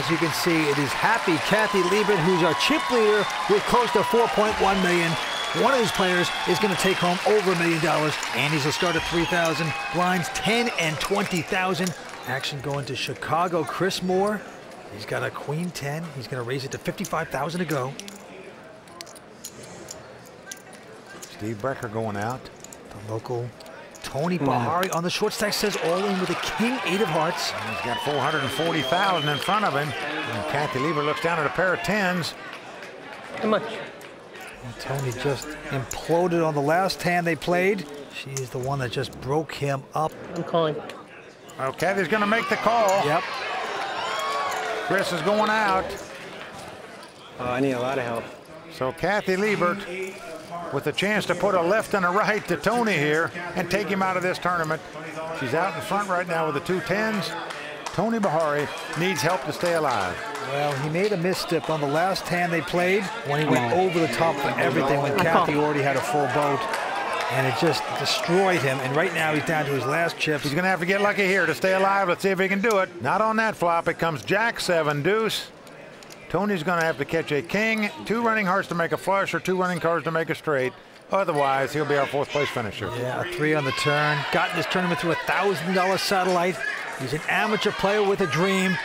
as you can see, it is happy Kathy Liebert, who's our chip leader with close to 4.1 million. One of his players is going to take home over a million dollars. Antes will start at 3,000. Blinds 10 and 20,000. Action going to Chicago. Chris Moore. He's got a queen 10. He's going to raise it to 55,000 to go. Steve Brecker going out. The local Tony Bahari on the short stack says all in with a king eight of hearts. And he's got 440,000 in front of him. And Kathy Liebert looks down at a pair of tens. How much? And Tony just imploded on the last hand they played. She's the one that just broke him up. I'm calling. Well, Kathy's going to make the call. Yep. Chris is going out. Oh, I need a lot of help. So Kathy Liebert with a chance to put a left and a right to Tony here and take him out of this tournament. She's out in front right now with the two tens. Tony Bahari needs help to stay alive. Well, he made a misstep on the last hand they played when he went oh. over the top for everything when uh-huh. Kathy already had a full boat. And it just destroyed him. And right now he's down to his last chips. He's going to have to get lucky here to stay alive. Let's see if he can do it. Not on that flop. It comes Jack 7 deuce. Tony's going to have to catch a king, two running hearts to make a flush, or two running cards to make a straight. Otherwise, he'll be our fourth place finisher. Yeah, a three on the turn. Got in this tournament through a $1,000 satellite. He's an amateur player with a dream.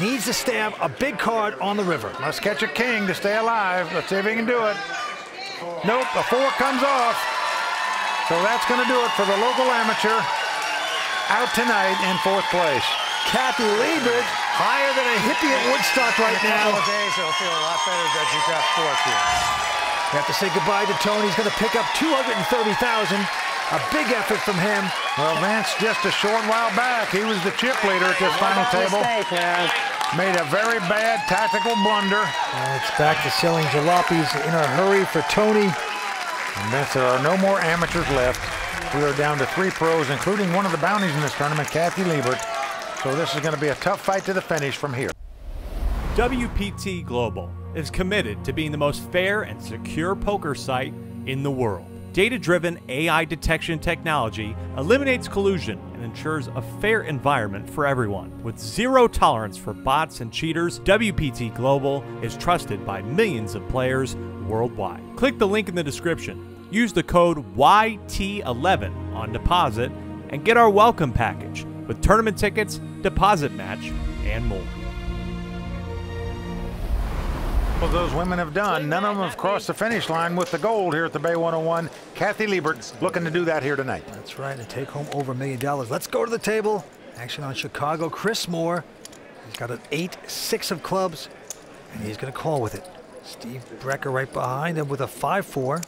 Needs to stab a big card on the river. Must catch a king to stay alive. Let's see if he can do it. Nope, a four comes off. So that's going to do it for the local amateur. Out tonight in fourth place. Kathy Liebert, higher than a hippie at Woodstock right now. couple of days, it'll feel a lot better that you got fourth here. We have to say goodbye to Tony. He's going to pick up 230,000. A big effort from him. Well, Vance, just a short while back, he was the chip leader at this final table. Mistake, man. Made a very bad tactical blunder. And it's back to selling jalopies in a hurry for Tony. And Vince, there are no more amateurs left. We are down to three pros, including one of the bounties in this tournament, Kathy Liebert. So this is going to be a tough fight to the finish from here. WPT Global is committed to being the most fair and secure poker site in the world. Data driven AI detection technology eliminates collusion and ensures a fair environment for everyone. With zero tolerance for bots and cheaters, WPT Global is trusted by millions of players worldwide. Click the link in the description. Use the code YT11 on deposit and get our welcome package with tournament tickets, deposit match, and more. Well, those women have done. None of them have crossed the finish line with the gold here at the Bay 101. Kathy Liebert looking to do that here tonight. That's right, and take home over a million dollars. Let's go to the table. Action on Chicago. Chris Moore. He's got an 8-6 of clubs, and he's going to call with it. Steve Brecker right behind him with a 5-4.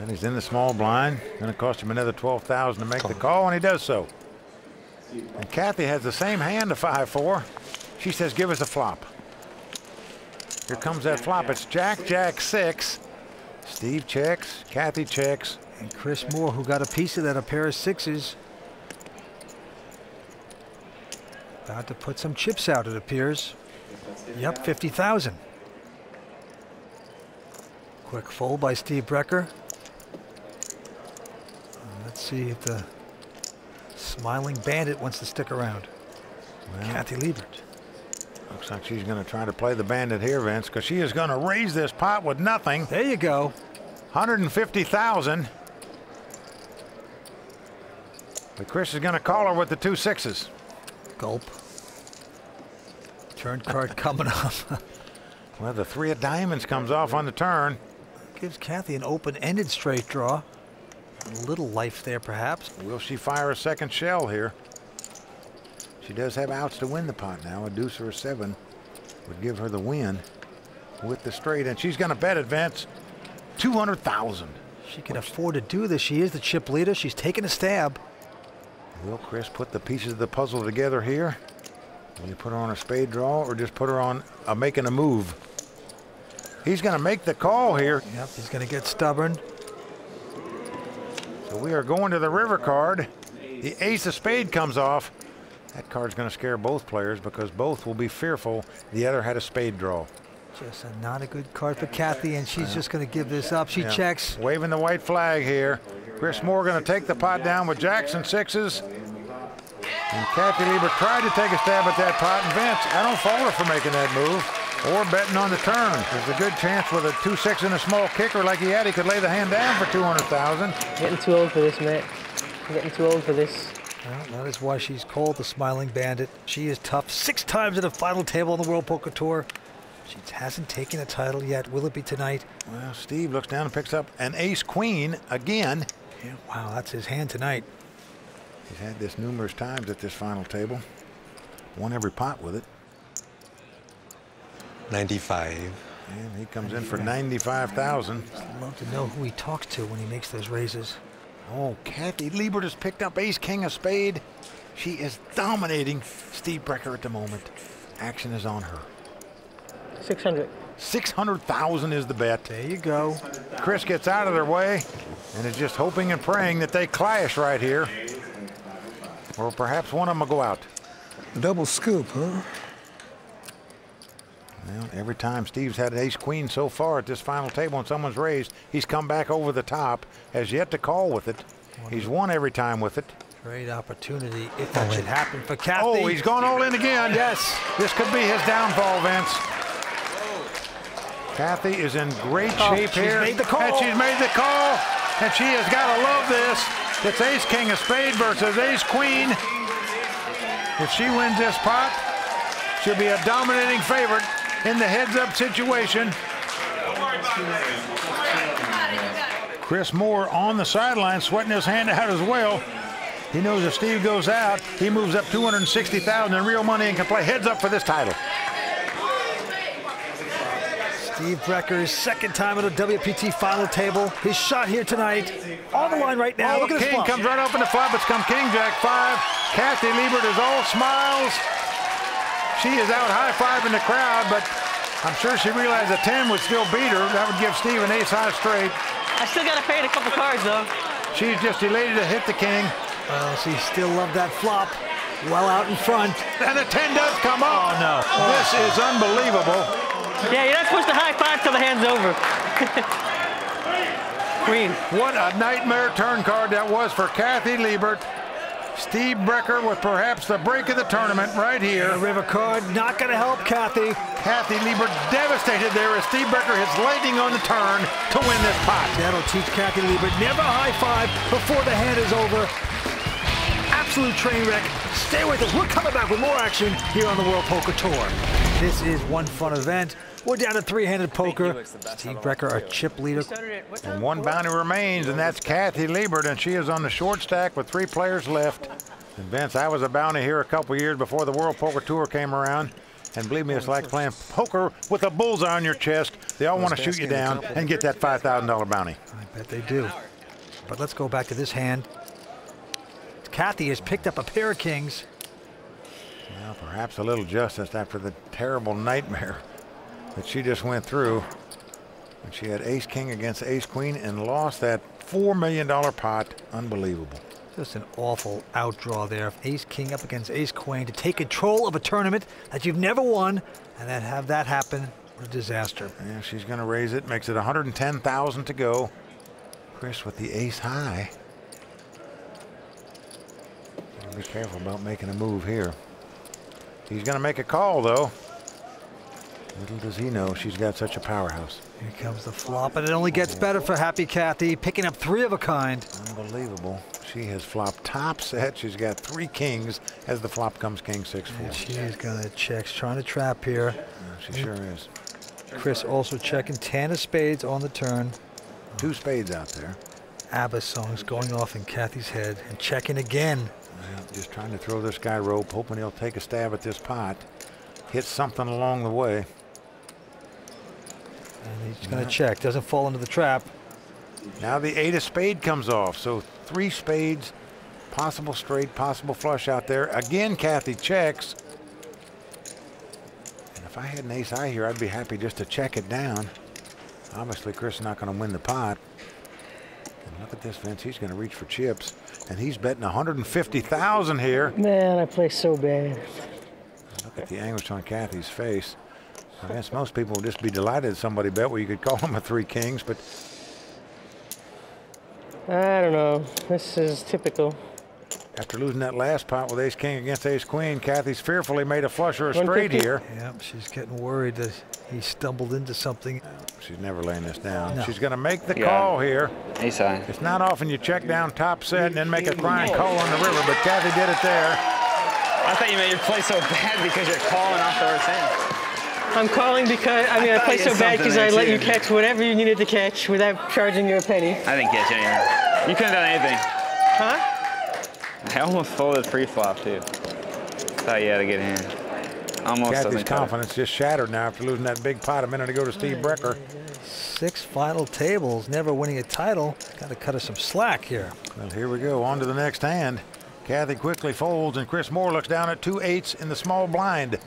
And he's in the small blind. Going to cost him another 12000 to make the call, and he does so. And Kathy has the same hand, a 5-4. She says, give us a flop. Here comes that flop. It's Jack, Jack, 6. Steve checks. Kathy checks. And Chris Moore, who got a piece of that, a pair of sixes. About to put some chips out, it appears. Yep, 50,000. Quick fold by Steve Brecker. Let's see if the smiling bandit wants to stick around. Kathy Liebert. Looks like she's going to try to play the bandit here, Vince, because she is going to raise this pot with nothing. There you go. 150,000. But Chris is going to call her with the two sixes. Gulp. Turn card coming up. Well, the three of diamonds comes off on the turn. Gives Kathy an open-ended straight draw. A little life there, perhaps. Will she fire a second shell here? She does have outs to win the pot now. A deuce or a seven would give her the win with the straight, and she's going to bet advance 200,000. She can afford to do this. She is the chip leader. She's taking a stab. Will Chris put the pieces of the puzzle together here? Will he put her on a spade draw or just put her on a making a move? He's going to make the call here. Yep, he's going to get stubborn. So we are going to the river card. The ace of spade comes off. That card's going to scare both players because both will be fearful the other had a spade draw. Just a, not a good card for Kathy, and she's just going to give this up. She Yeah. checks. Waving the white flag here. Chris Moore going to take the pot down with Jackson sixes. And Kathy Liebert tried to take a stab at that pot, and Vince, I don't fault her for making that move or betting on the turn. There's a good chance with a 2-6 and a small kicker like he had, he could lay the hand down for 200,000. Getting too old for this, Matt. I'm getting too old for this. Well, that is why she's called the Smiling Bandit. She is tough. Six times at the final table on the World Poker Tour. She hasn't taken a title yet. Will it be tonight? Well, Steve looks down and picks up an ace-queen again. Yeah, wow, that's his hand tonight. He's had this numerous times at this final table. Won every pot with it. 95. And he comes in for 95,000. i Love to know who he talks to when he makes those raises. Oh, Kathy Liebert has picked up ace king of spade. She is dominating Steve Brecker at the moment. Action is on her. 600. 600,000 is the bet. There you go. Chris gets out of their way and is just hoping and praying that they clash right here. Or perhaps one of them will go out. Double scoop, huh? Well, every time Steve's had an ace queen so far at this final table and someone's raised, he's come back over the top, has yet to call with it. He's won every time with it. Great opportunity if oh, that should happen for Kathy. Oh, he's gone all in again. Yes. This could be his downfall, Vince. Kathy is in great Oh, shape she's here. made the call. And she's made the call. And she has got to love this. It's ace king of spade versus ace queen. If she wins this pot, she'll be a dominating favorite in the heads up situation. Chris Moore on the sideline, sweating his hand out as well. He knows if Steve goes out, he moves up 260,000 in real money and can play heads up for this title. Steve Brecker's second time at a WPT final table. His shot here tonight on the line right now. Oh, Look at this King flop. comes right up in the flop. It's come King Jack 5. Kathy Liebert is all smiles. She is out high-fiving the crowd, but I'm sure she realized a 10 would still beat her. That would give Steve an ace high straight. I still gotta fade a couple cards though. She's just elated to hit the King. Well, she still loved that flop. Well out in front. And the 10 does come up. Oh, no. This is unbelievable. Yeah, you're not supposed to high five till the hand's over. Queen. What a nightmare turn card that was for Kathy Liebert. Steve Brecker with perhaps the break of the tournament right here. river card not going to help Kathy. Kathy Liebert devastated there as Steve Brecker hits lightning on the turn to win this pot. That'll teach Kathy Liebert never high five before the hand is over. Absolute train wreck. Stay with us. We're coming back with more action here on the World Poker Tour. This is one fun event. We're down to three-handed poker. Steve Brecker, our chip leader. And one bounty remains, and that's Kathy Liebert, and she is on the short stack with three players left. And Vince, I was a bounty here a couple years before the World Poker Tour came around. And believe me, it's like playing poker with a bullseye on your chest. They all want to shoot you down and get that $5,000 bounty. I bet they do. But let's go back to this hand. Kathy has picked up a pair of kings. Well, perhaps a little justice after the terrible nightmare that she just went through. And she had ace king against ace queen and lost that $4 million pot. Unbelievable. Just an awful outdraw there. Ace king up against ace queen to take control of a tournament that you've never won and then have that happen. What a disaster. Yeah, she's going to raise it. Makes it 110,000 to go. Chris with the ace high. Gotta Be careful about making a move here. He's going to make a call, though. Little does he know she's got such a powerhouse. Here comes the flop, and it only gets better for Happy Kathy, picking up three of a kind. Unbelievable. She has flopped top set. She's got three kings as the flop comes king six four. She is gonna check, She's trying to trap here. She sure is. Chris also checking ten of spades on the turn. Two spades out there. ABBA songs going off in Kathy's head and checking again. Well, just trying to throw this guy rope, hoping he'll take a stab at this pot. Hit something along the way. And he's gonna check, doesn't fall into the trap. Now the eight of spade comes off. So three spades, possible straight, possible flush out there. Again, Kathy checks. And if I had an ace high here, I'd be happy just to check it down. Obviously, Chris is not going to win the pot. And look at this, Vince. He's going to reach for chips. And he's betting 150000 here. Man, I play so bad. Look at the anguish on Kathy's face. I guess most people would just be delighted somebody bet where you could call them a three kings, but I don't know. This is typical. After losing that last pot with ace king against ace queen, Kathy's fearfully made a flush or a straight here. Yep, she's getting worried that he stumbled into something. She's never laying this down. No. She's going to make the Yeah. call here. Ace high. It's not often you check down top set and then make a crying call on the river, but Kathy did it there. I thought you made your play so bad because you're calling off the worst hand. I'm calling because, I mean, I, thought play so bad because I something let there, you catch whatever you needed to catch without charging you a penny. I didn't catch anything. You couldn't have done anything. Huh? I almost folded pre-flop too. Thought you had a good hand. Almost Kathy's doesn't cut it. confidence just shattered now after losing that big pot a minute ago to Steve Brecker. Six final tables, never winning a title. Got to cut us some slack here. Well, here we go. On to the next hand. Kathy quickly folds, and Chris Moore looks down at two eights in the small blind.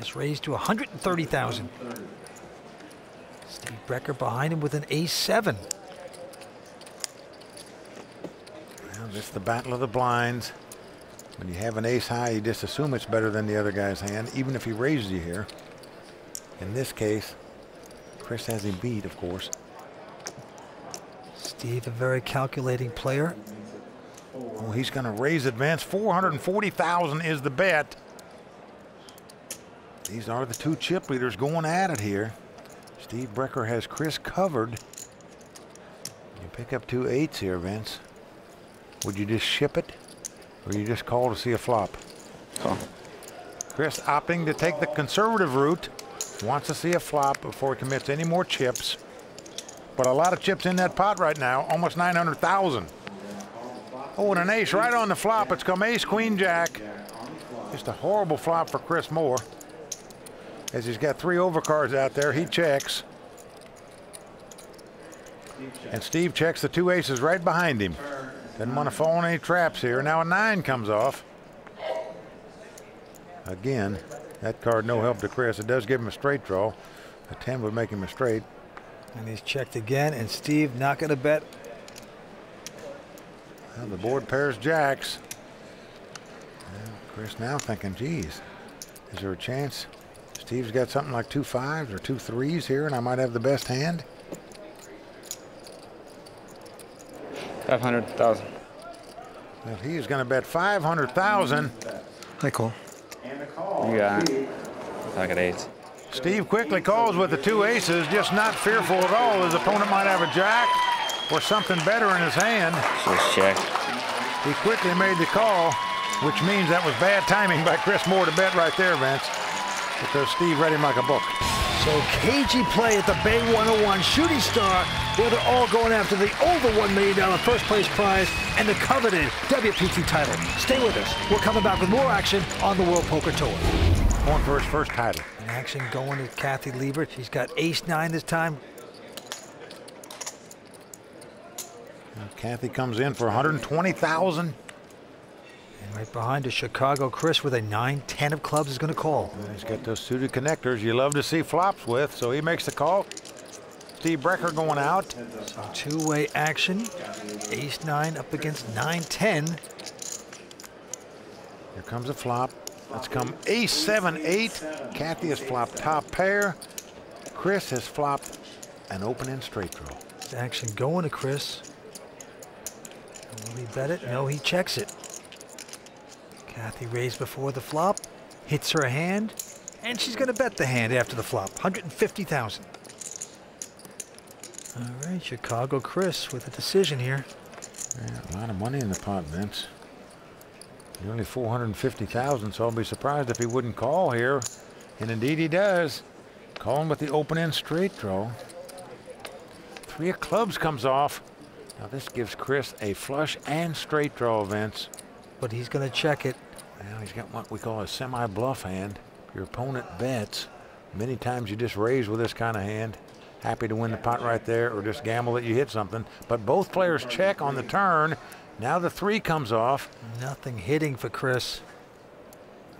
Has raised to 130,000. Steve Brecker behind him with an ace seven. Well, this is the battle of the blinds. When you have an ace high, you just assume it's better than the other guy's hand, even if he raises you here. In this case, Chris has him beat, of course. Steve, a very calculating player. Oh, he's going to raise advance. 440,000 is the bet. These are the two chip leaders going at it here. Steve Brecker has Chris covered. You pick up two eights here, Vince. Would you just ship it? Or you just call to see a flop? Call. Chris opting to take the conservative route. Wants to see a flop before he commits any more chips. But a lot of chips in that pot right now, almost 900,000. Oh, and an ace right on the flop. It's come ace, queen, jack. Just a horrible flop for Chris Moore. As he's got three overcards out there, he checks. And Steve checks the two aces right behind him. Didn't want to fall in any traps here. Now a nine comes off. Again, that card no help to Chris. It does give him a straight draw. A 10 would make him a straight. And he's checked again, and Steve not going to bet. Well, the board pairs jacks. Well, Chris now thinking, geez, is there a chance Steve's got something like two fives or two threes here and I might have the best hand? 500,000. Well, he is going to bet 500,000. I call. You got it. I got eights. Steve quickly calls with the two aces, just not fearful at all. His opponent might have a jack or something better in his hand. Just check. He quickly made the call, which means that was bad timing by Chris Moore to bet right there, Vince, because Steve read him like a book. So cagey play at the Bay 101 Shooting Star, where they're all going after the over $1 million first place prize and the coveted WPT title. Stay with us. We're coming back with more action on the World Poker Tour. Going for his first title. In action going to Kathy Liebert. She's got ace nine this time. Kathy comes in for 120,000. And right behind is Chicago Chris with a 9-10 of clubs is going to call. He's got those suited connectors you love to see flops with, so he makes the call. Steve Brecker going out. So two-way action. Ace nine up against 9-10. Here comes a flop. Let's come ace seven eight. Kathy has flopped top pair. Chris has flopped an open end straight draw. Action going to Chris. Will he bet it? No, he checks it. Kathy raised before the flop, hits her hand, and she's going to bet the hand after the flop. 150,000. All right, Chicago Chris with a decision here. Yeah, a lot of money in the pot, Vince. Nearly 450,000, so I'll be surprised if he wouldn't call here. And indeed he does. Calling with the open end straight draw. Three of clubs comes off. Now this gives Chris a flush and straight draw, Vince. But he's going to check it. Well, he's got what we call a semi-bluff hand. Your opponent bets. Many times you just raise with this kind of hand. Happy to win the pot right there or just gamble that you hit something. But both players check on the turn. Now the three comes off. Nothing hitting for Chris.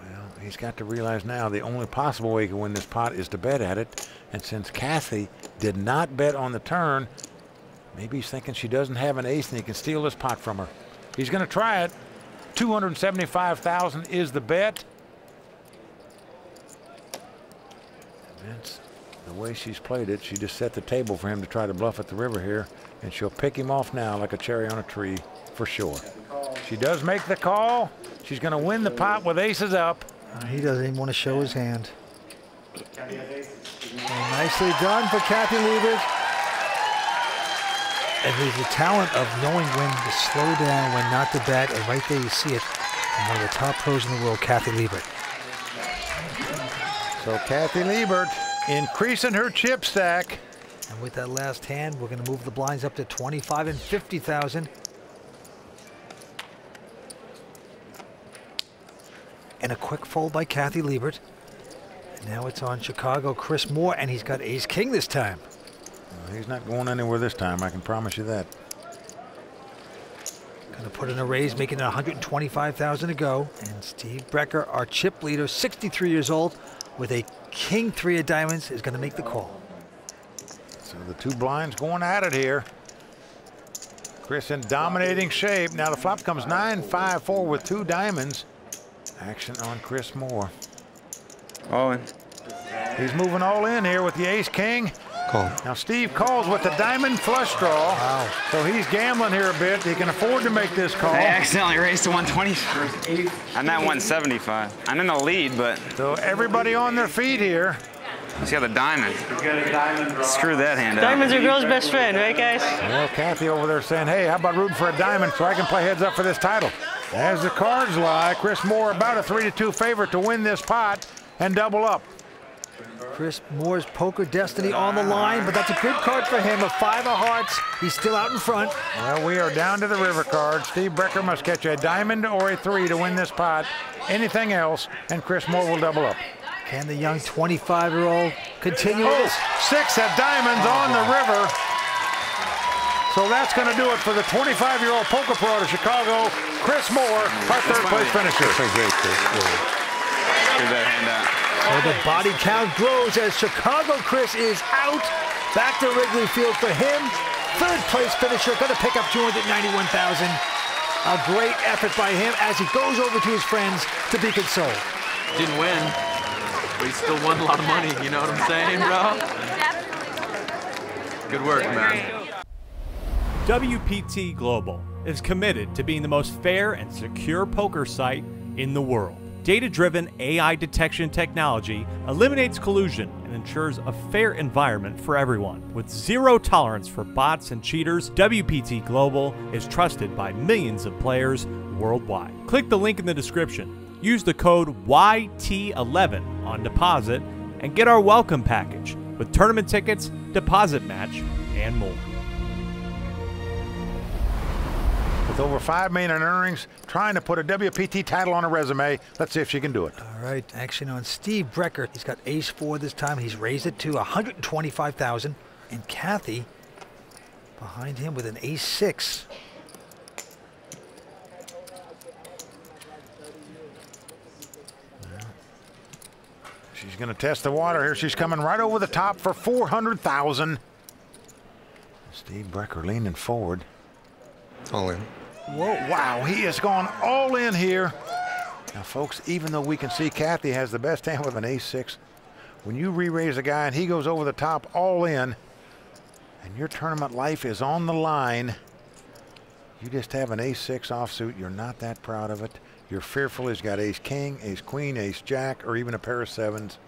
Well, he's got to realize now the only possible way he can win this pot is to bet at it. And since Kathy did not bet on the turn, maybe he's thinking she doesn't have an ace and he can steal this pot from her. He's going to try it. 275,000 is the bet. The way she's played it, she just set the table for him to try to bluff at the river here, and she'll pick him off now like a cherry on a tree for sure. She does make the call. She's going to win the pot with aces up. Uh, he doesn't even want to show his hand. Well, nicely done for Kathy Liebert. And there's the talent of knowing when to slow down, when not to bet, and right there you see it from one of the top pros in the world, Kathy Liebert. So Kathy Liebert increasing her chip stack. And with that last hand, we're going to move the blinds up to 25 and 50,000. And a quick fold by Kathy Liebert. And now it's on Chicago Chris Moore, and he's got ace king this time. Well, he's not going anywhere this time, I can promise you that. Going to put in a raise, making it 125,000 to go. And Steve Brecker, our chip leader, 63 years old, with a king three of diamonds, is going to make the call. So the two blinds going at it here. Chris in dominating shape. Now the flop comes 9-5-4 with two diamonds. Action on Chris Moore. All in. He's moving all in here with the ace king. Call. Now Steve calls with the diamond flush draw. Wow. So he's gambling here a bit. He can afford to make this call. I accidentally raised to 120. I'm at 175. I'm in the lead, but So everybody on their feet here. see how the diamond. Screw that hand out. Diamond's your girl's best friend, right, guys? Well, Kathy over there saying, hey, how about rooting for a diamond so I can play heads up for this title? As the cards lie, Chris Moore about a 3 to 2 favorite to win this pot and double up. Chris Moore's poker destiny on the line, but that's a good card for him. A five of hearts. He's still out in front. Well, we are down to the river card. Steve Brecker must catch a diamond or a three to win this pot. Anything else, and Chris Moore will double up. Can the young 25-year-old continue Oh, this? six of diamonds oh, on the river. So that's going to do it for the 25-year-old poker pro out of Chicago, Chris Moore, our third place finisher. Play great, Chris. Good. That hand out. So the body count grows as Chicago Chris is out. Back to Wrigley Field for him. Third place finisher, going to pick up 291,000. A great effort by him as he goes over to his friends to be consoled. Didn't win, but he still won a lot of money. You know what I'm saying, bro? Good work, man. WPT Global is committed to being the most fair and secure poker site in the world. Data driven AI detection technology eliminates collusion and ensures a fair environment for everyone. With zero tolerance for bots and cheaters, WPT Global is trusted by millions of players worldwide. Click the link in the description. Use the code YT11 on deposit and get our welcome package with tournament tickets, deposit match, and more. With over five million in earnings, trying to put a WPT title on a resume. Let's see if she can do it. All right, action on Steve Brecker. He's got ace four this time. He's raised it to 125,000. And Kathy behind him with an ace six. She's going to test the water here. She's coming right over the top for 400,000. Steve Brecker leaning forward. All in. Whoa, wow, he has gone all in here. Now, folks, even though we can see Kathy has the best hand with an ace-six, when you re-raise a guy and he goes over the top all in, and your tournament life is on the line, you just have an ace-six offsuit, you're not that proud of it. You're fearful he's got ace-king, ace-queen, ace-jack, or even a pair of sevens.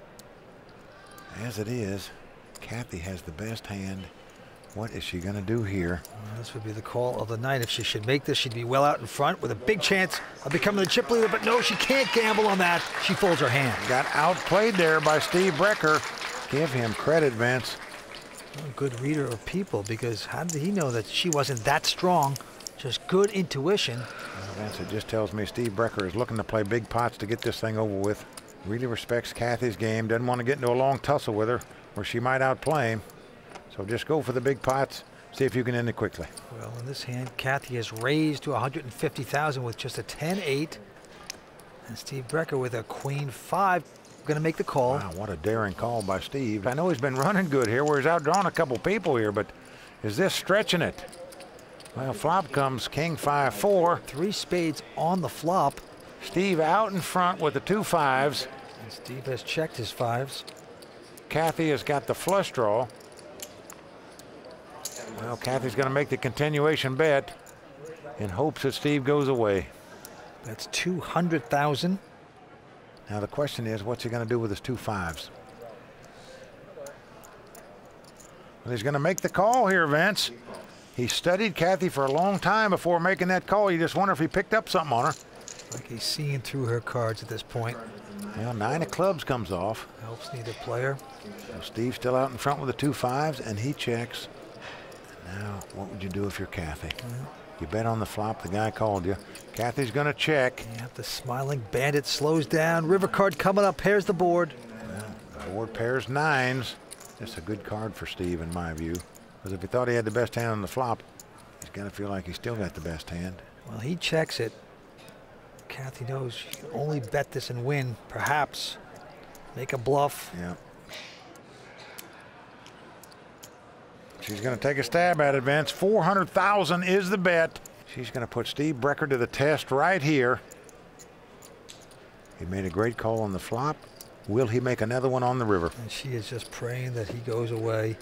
As it is, Kathy has the best hand. What is she going to do here? Well, this would be the call of the night. If she should make this, she'd be well out in front with a big chance of becoming the chip leader. But no, she can't gamble on that. She folds her hand. Got outplayed there by Steve Brecker. Give him credit, Vince. Well, good reader of people because how did he know that she wasn't that strong? Just good intuition. Well, Vince, it just tells me Steve Brecker is looking to play big pots to get this thing over with. Really respects Kathy's game. Doesn't want to get into a long tussle with her where she might outplay him. So just go for the big pots. See if you can end it quickly. Well, in this hand, Kathy has raised to 150,000 with just a 10-8. And Steve Brecker with a queen five. Going to make the call. Wow, what a daring call by Steve. I know he's been running good here where he's outdrawn a couple people here, but is this stretching it? Well, flop comes king five four. Three spades on the flop. Steve out in front with the two fives. And Steve has checked his fives. Kathy has got the flush draw. Well, Kathy's going to make the continuation bet in hopes that Steve goes away. That's 200,000. Now the question is, what's he going to do with his two fives? Well, he's going to make the call here, Vince. He studied Kathy for a long time before making that call. You just wonder if he picked up something on her. Like he's seeing through her cards at this point. Well, nine of clubs comes off. Helps neither player. So Steve's still out in front with the two fives, and he checks. Now, what would you do if you're Kathy? You bet on the flop. The guy called you. Kathy's going to check. Yeah, the smiling bandit slows down. River card coming up, pairs the board. Board pairs nines. That's a good card for Steve, in my view. Because if he thought he had the best hand on the flop, he's gonna feel like he still got the best hand. Well, he checks it. Kathy knows she can only bet this and win, perhaps. Make a bluff. Yeah. She's going to take a stab at it, Vince. 400,000 is the bet. She's going to put Steve Brecker to the test right here. He made a great call on the flop. Will he make another one on the river? And she is just praying that he goes away.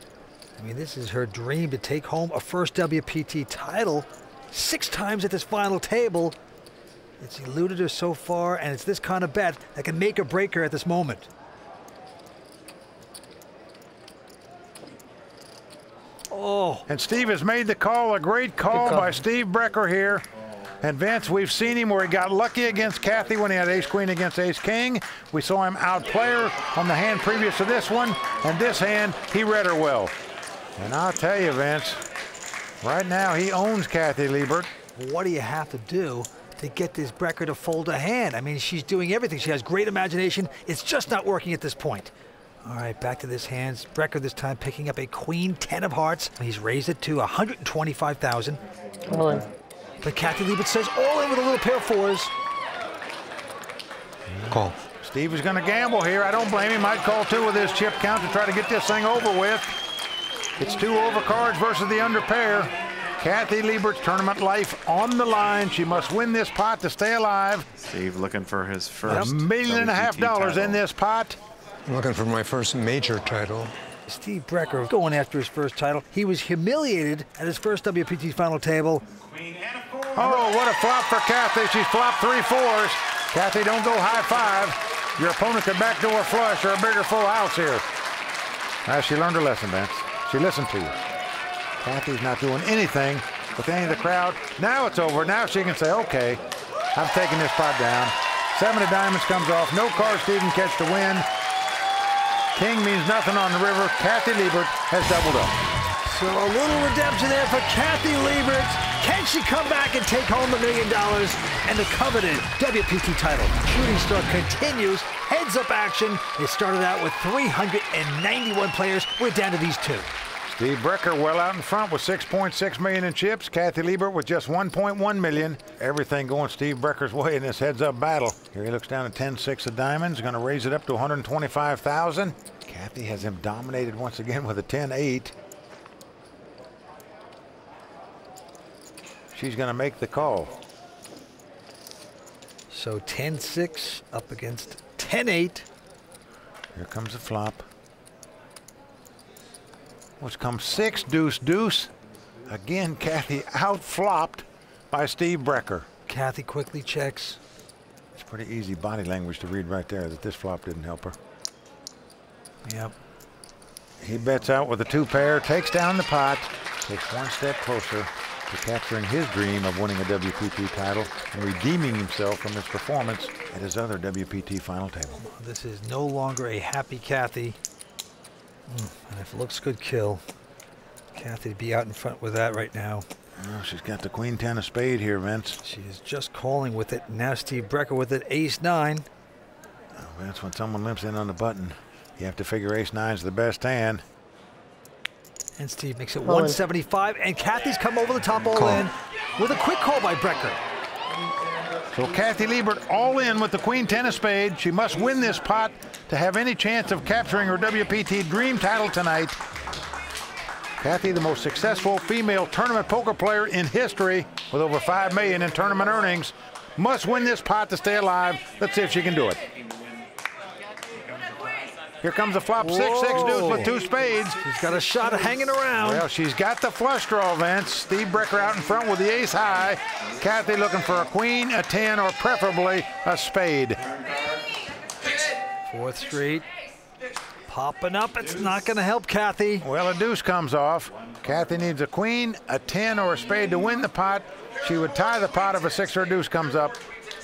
I mean, this is her dream to take home a first WPT title six times at this final table. It's eluded her so far, and it's this kind of bet that can make or break her at this moment. Oh, And Steve has made the call, a great call, call. by Steve Brecker here. And Vince, we've seen him where he got lucky against Kathy when he had ace queen against ace king. We saw him outplay her on the hand previous to this one. And this hand, he read her well. And I'll tell you, Vince, right now he owns Kathy Liebert. what do you have to do to get this Brecker to fold a hand? I mean, she's doing everything. She has great imagination. It's just not working at this point. All right, back to this hands. Brecker this time picking up a queen, 10 of hearts. He's raised it to 125,000. All in. But Kathy Liebert says all in with a little pair of fours. Call. Steve is going to gamble here. I don't blame him. I'd call two with his chip count to try to get this thing over with. It's two over cards versus the under pair. Kathy Liebert's tournament life on the line. She must win this pot to stay alive. Steve looking for his first million and a half WPT dollars in title. this pot. I'm looking for my first major title. Steve Brecker going after his first title. He was humiliated at his first WPT final table. Oh, what a flop for Kathy. She's flopped three fours. Kathy, don't go high five. Your opponent could backdoor flush or a bigger full house here. Now, she learned her lesson, Vince. She listened to you. Kathy's not doing anything with any of the crowd. Now it's over. Now she can say, okay, I'm taking this pot down. Seven of diamonds comes off. No card Steve can catch to win. King means nothing on the river. Kathy Liebert has doubled up. So a little redemption there for Kathy Liebert. Can she come back and take home the million dollars and the coveted WPT title? Shooting Star continues. Heads up action. It started out with 391 players. We're down to these two. Steve Brecker well out in front with 6.6 million in chips. Kathy Liebert with just 1.1 million. Everything going Steve Brecker's way in this heads-up battle. Here he looks down at 10-6 of diamonds. Going to raise it up to 125,000. Kathy has him dominated once again with a 10-8. She's going to make the call. So 10-6 up against 10-8. Here comes the flop. Which comes six deuce deuce. Again, Kathy outflopped by Steve Brecker. Kathy quickly checks. It's pretty easy body language to read right there that this flop didn't help her. Yep. He bets out with a two pair, takes down the pot, takes one step closer to capturing his dream of winning a WPT title and redeeming himself from his performance at his other WPT final table. This is no longer a happy Kathy. And if it looks good, kill. Kathy to be out in front with that right now. Oh, she's got the queen ten of spade here, Vince. She is just calling with it. Now Steve Brecker with it, ace nine. Oh, Vince, when someone limps in on the button, you have to figure ace nine's the best hand. And Steve makes it 175. And Kathy's come over the top all Call. in with a quick call by Brecker. So Kathy Liebert all in with the queen ten of spade. She must win this pot to have any chance of capturing her WPT dream title tonight. Kathy, the most successful female tournament poker player in history with over 5 million in tournament earnings, must win this pot to stay alive. Let's see if she can do it. Here comes a flop six, six deuce with two spades. She's got a shot hanging around. Well, she's got the flush draw, Vince. Steve Brecker out in front with the ace high. Kathy looking for a queen, a 10, or preferably a spade. Fourth straight. Popping up. It's not going to help Kathy. Well, a deuce comes off. Kathy needs a queen, a 10, or a spade to win the pot. She would tie the pot if a six or a deuce comes up.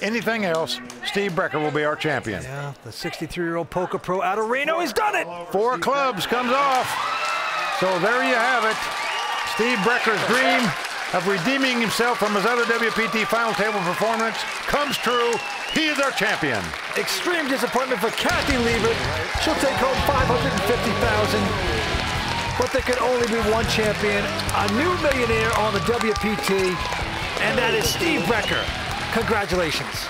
Anything else, Steve Brecker will be our champion. Yeah, the 63-year-old poker pro out of Reno, he's done it. Four clubs comes off. So there you have it. Steve Brecker's dream of redeeming himself from his other WPT final table performance comes true. He is our champion. Extreme disappointment for Kathy Liebert. She'll take home 550000 But there can only be one champion, a new millionaire on the WPT, and that is Steve Brecker. Congratulations.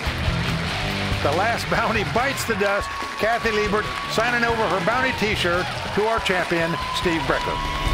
The last bounty bites the dust. Kathy Liebert signing over her bounty t-shirt to our champion, Steve Brecker.